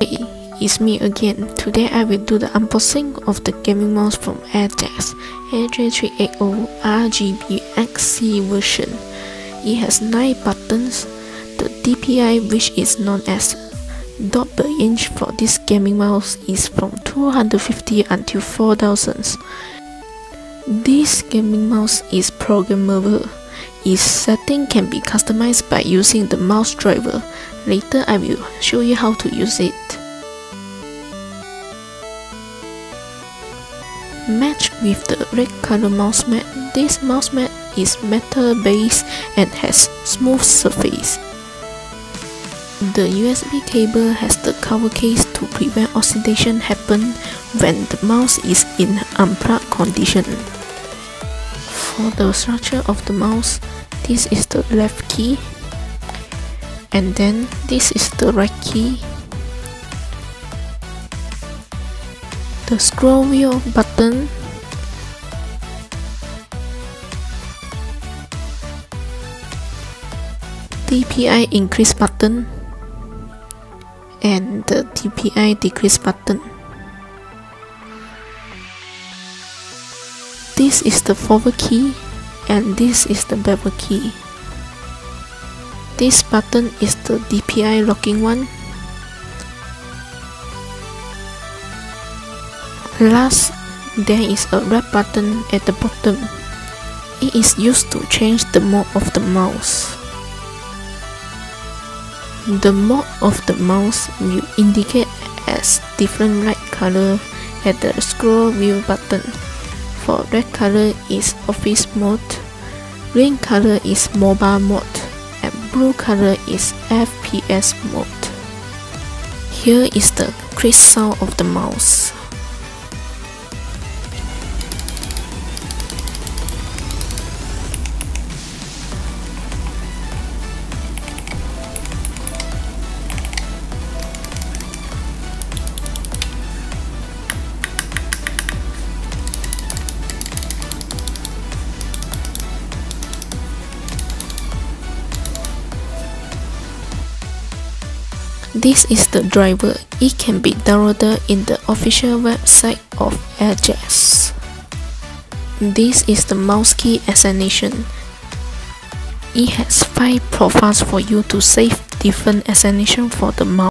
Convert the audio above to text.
Hey, it's me again. Today I will do the unboxing of the gaming mouse from AJAZZ AJ380 RGB XC version. It has 9 buttons. The DPI which is known as dot per inch for this gaming mouse is from 250 until 4000. This gaming mouse is programmable. Its setting can be customized by using the mouse driver. Later I will show you how to use it. Match with the red color mouse mat. This mouse mat is metal based and has smooth surface. The USB cable has the cover case to prevent oxidation happen when the mouse is in unplugged condition. For the structure of the mouse, this is the left key. And then this is the right key. The scroll wheel button. DPI increase button. And the DPI decrease button this is the forward key and this is the bevel key. This button is the DPI locking one. Last, there is a red button at the bottom. It is used to change the mode of the mouse. The mode of the mouse will indicate as different light color at the scroll wheel button for red color is office mode, green color is MOBA mode, and blue color is FPS mode. Here is the click sound of the mouse. This is the driver. It can be downloaded in the official website of AJAZZ. This is the mouse key assignation. It has 5 profiles for you to save different assignation for the mouse.